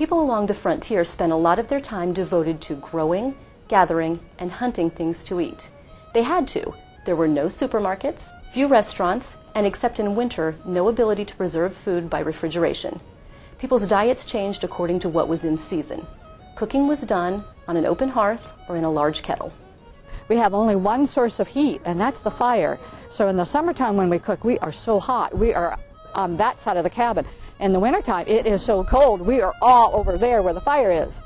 People along the frontier spent a lot of their time devoted to growing, gathering, and hunting things to eat. They had to. There were no supermarkets, few restaurants, and except in winter, no ability to preserve food by refrigeration. People's diets changed according to what was in season. Cooking was done on an open hearth or in a large kettle. We have only one source of heat, and that's the fire. So in the summertime when we cook, we are so hot. We are on that side of the cabin. In the wintertime, it is so cold. We are all over there where the fire is.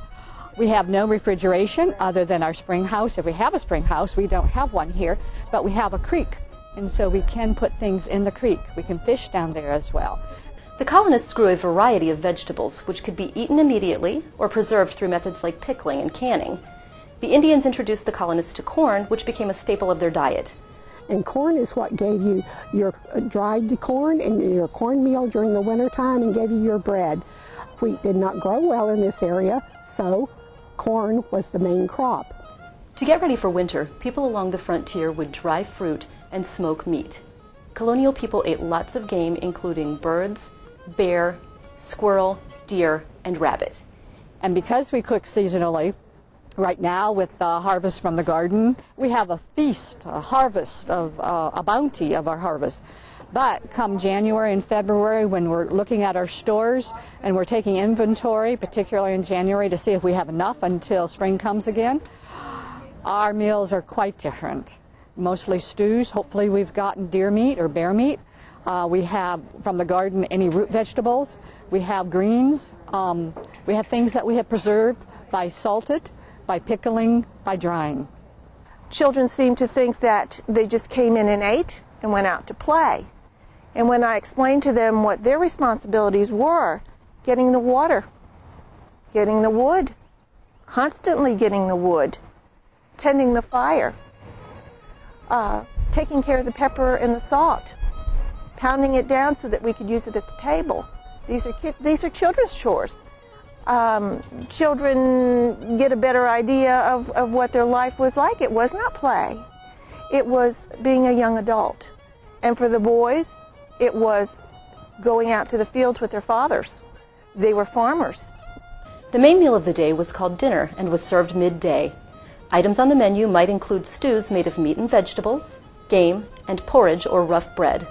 We have no refrigeration other than our spring house. If we have a spring house, we don't have one here, but we have a creek. And so we can put things in the creek. We can fish down there as well. The colonists grew a variety of vegetables which could be eaten immediately or preserved through methods like pickling and canning. The Indians introduced the colonists to corn, which became a staple of their diet. And corn is what gave you your uh, dried corn and your cornmeal during the wintertime and gave you your bread. Wheat did not grow well in this area, so corn was the main crop. To get ready for winter, people along the frontier would dry fruit and smoke meat. Colonial people ate lots of game, including birds, bear, squirrel, deer, and rabbit. And because we cook seasonally, right now with the harvest from the garden, we have a feast, a harvest of uh, a bounty of our harvest. But come January and February, when we're looking at our stores and we're taking inventory, particularly in January, to see if we have enough until spring comes again, our meals are quite different. Mostly stews. Hopefully, we've gotten deer meat or bear meat. Uh, we have from the garden any root vegetables. We have greens. Um, we have things that we have preserved by salted, by pickling, by drying. Children seem to think that they just came in and ate and went out to play. And when I explained to them what their responsibilities were, getting the water, getting the wood, constantly getting the wood, tending the fire, uh, taking care of the pepper and the salt, pounding it down so that we could use it at the table. These are these are children's chores. Um, children get a better idea of, of what their life was like. It was not play. It was being a young adult. And for the boys, it was going out to the fields with their fathers. They were farmers. The main meal of the day was called dinner and was served midday. Items on the menu might include stews made of meat and vegetables, game, and porridge or rough bread.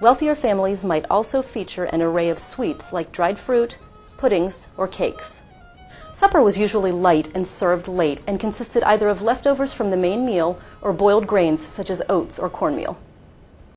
Wealthier families might also feature an array of sweets like dried fruit, puddings, or cakes. Supper was usually light and served late and consisted either of leftovers from the main meal or boiled grains such as oats or cornmeal.